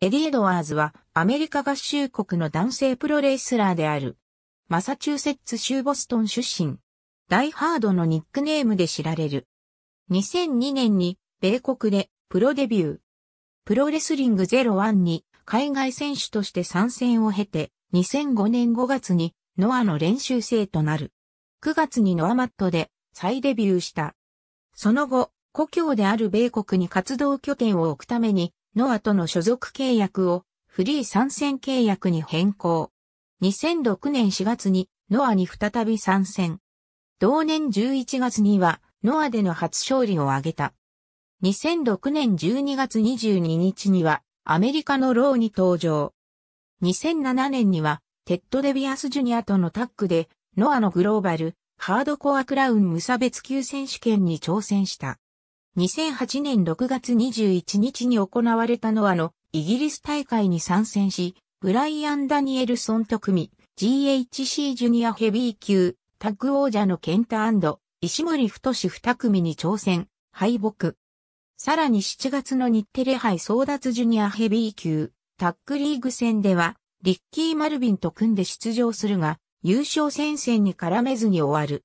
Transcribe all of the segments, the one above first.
エディ・エドワーズはアメリカ合衆国の男性プロレスラーである。マサチューセッツ州ボストン出身。ダイハードのニックネームで知られる。2002年に米国でプロデビュー。プロレスリング ZERO1に海外選手として参戦を経て、2005年5月にノアの練習生となる。9月にノアマットで再デビューした。その後、故郷である米国に活動拠点を置くためにノアとの所属契約をフリー参戦契約に変更。2006年4月にノアに再び参戦。同年11月にはノアでの初勝利を挙げた。2006年12月22日にはアメリカの ROH に登場。2007年にはテッド・デビアス・ジュニアとのタッグでノアのグローバルハードコアクラウン無差別級選手権に挑戦した。2008年6月21日に行われたノアのイギリス大会に参戦し、ブライアン・ダニエルソンと組、GHC ジュニアヘビー級、タッグ王者のケンタ石森太志二組に挑戦、敗北。さらに7月の日テレ杯争奪ジュニアヘビー級、タッグリーグ戦では、リッキー・マルビンと組んで出場するが、優勝戦線に絡めずに終わる。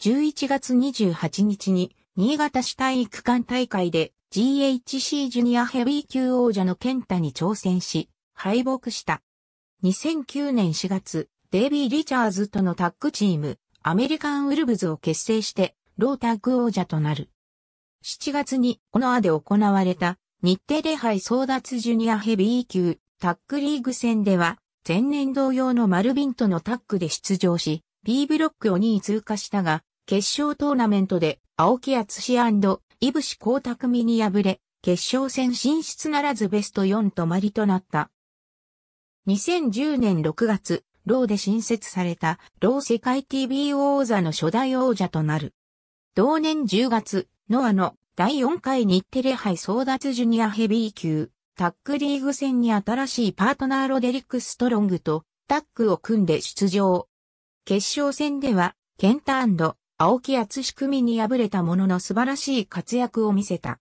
11月28日に新潟市体育館大会で GHC ジュニアヘビー級王者の健太に挑戦し、敗北した。2009年4月、デイビー・リチャーズとのタッグチーム、アメリカンウルブズを結成して、ロータッグ王者となる。7月に、このアで行われた、日テレ杯争奪ジュニアヘビー級タッグリーグ戦では、前年同様のマルビンとのタッグで出場し、B ブロックを2位通過したが、決勝トーナメントで青木厚志イブシ光匠に敗れ、決勝戦進出ならずベスト4止まりとなった。2010年6月、ローで新設されたロー世界 TV 王座の初代王者となる。同年10月、ノアの第4回日テレ杯争奪ジュニアヘビー級タッグリーグ戦に新しいパートナーロデリック・ストロングとタッグを組んで出場。決勝戦では、ケンタ青木厚仕組に敗れたものの素晴らしい活躍を見せた。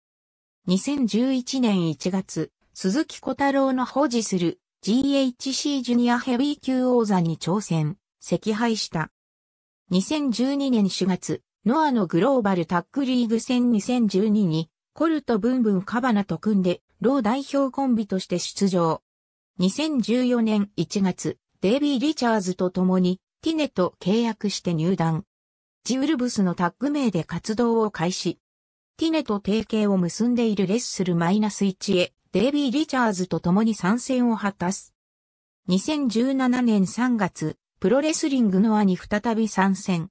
2011年1月、鈴木小太郎の保持する GHC ジュニアヘビー級王座に挑戦、惜敗した。2012年4月、ノアのグローバルタッグリーグ戦2012に、コルトブンブンカバナと組んで、ロー代表コンビとして出場。2014年1月、デイビー・リチャーズと共に、ティネと契約して入団。ジウルブスのタッグ名で活動を開始。ティネと提携を結んでいるレッスルマイナス1へ、デイビー・リチャーズと共に参戦を果たす。2017年3月、プロレスリングノアに再び参戦。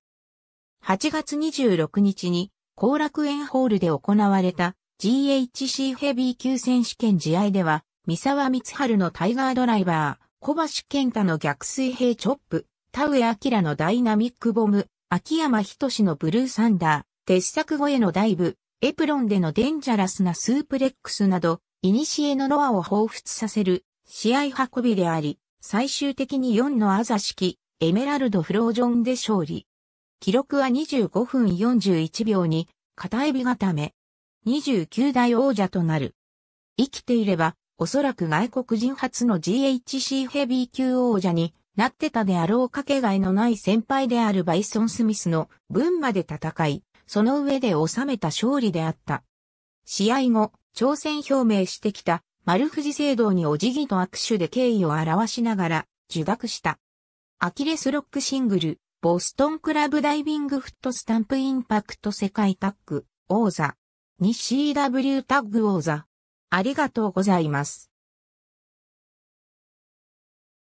8月26日に、後楽園ホールで行われた GHC ヘビー級選手権試合では、三沢光春のタイガードライバー、小橋健太の逆水平チョップ、田上明のダイナミックボム、秋山仁のブルーサンダー、鉄作後へのダイブ、エプロンでのデンジャラスなスープレックスなど、イニシエのノアを彷彿させる試合運びであり、最終的に4のアザ式、エメラルドフロージョンで勝利。記録は25分41秒に、片エビ固め。29代王者となる。生きていれば、おそらく外国人初の GHC ヘビー級王者になってたであろうかけがえのない先輩であるバイソン・スミスの分まで戦い、その上で収めた勝利であった。試合後、挑戦表明してきた丸藤聖堂にお辞儀と握手で敬意を表しながら受諾した。アキレスロックシングル、ボストンクラブダイビングフットスタンプインパクト世界タッグ王座に CW タッグ王座。ありがとうございます。